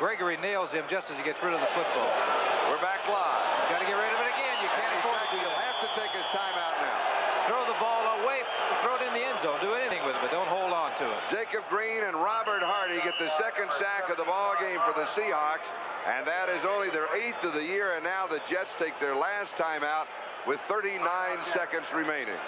Gregory nails him just as he gets rid of the football. We're back live. Got to get rid of it again. You can't afford to. You'll have to take his timeout now. Throw the ball away, throw it in the end zone. Do anything with it, but don't hold on to it. Jacob Green and Robert Hardy get the second sack of the ball game for the Seahawks, and that is only their eighth of the year, and now the Jets take their last timeout with 39 seconds remaining.